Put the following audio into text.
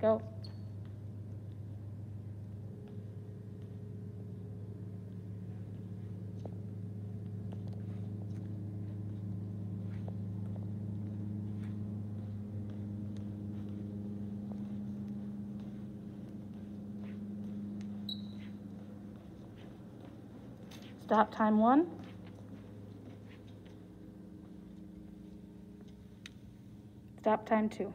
Go. Stop time one. Stop time two.